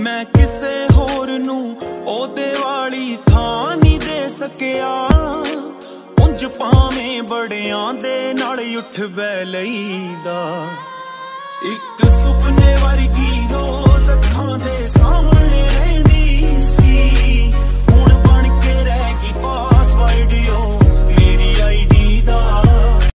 ਮੈਂ ਕਿਸੇ ਹੋਰ ਨੂੰ ਉਹਦੇ ਵਾਲੀ ਥਾਂ ਨਹੀਂ ਦੇ ਸਕਿਆ। ਉਂਝ ਭਾਵੇਂ ਬੜਿਆਂ ਦੇ ਨਾਲ ਉੱਠ ਬੈ ਲਈਦਾ। ਇੱਕ